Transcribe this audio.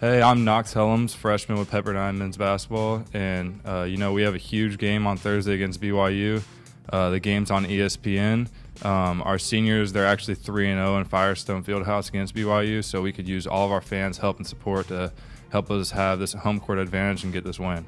Hey, I'm Knox Hellums, freshman with Pepperdine men's basketball, and uh, you know we have a huge game on Thursday against BYU. Uh, the game's on ESPN. Um, our seniors, they're actually three and zero in Firestone Fieldhouse against BYU, so we could use all of our fans' help and support to help us have this home court advantage and get this win.